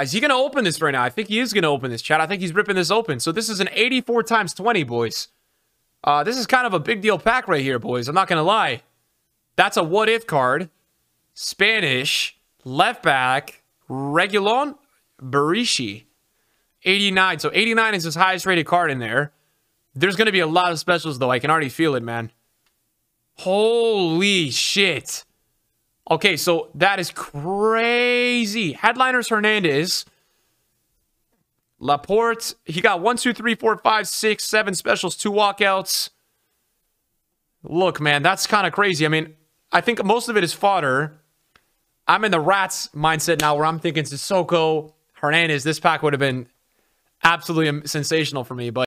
Is he going to open this right now? I think he is going to open this, chat. I think he's ripping this open. So this is an 84 times 20, boys. Uh, this is kind of a big deal pack right here, boys. I'm not going to lie. That's a what if card. Spanish, left back, Reguilón, Barishi. 89. So 89 is his highest rated card in there. There's going to be a lot of specials, though. I can already feel it, man. Holy shit. Okay, so that is crazy. Headliners Hernandez. Laporte, he got one, two, three, four, five, six, seven specials, two walkouts. Look, man, that's kind of crazy. I mean, I think most of it is fodder. I'm in the Rats mindset now where I'm thinking Sissoko, Hernandez, this pack would have been absolutely sensational for me. But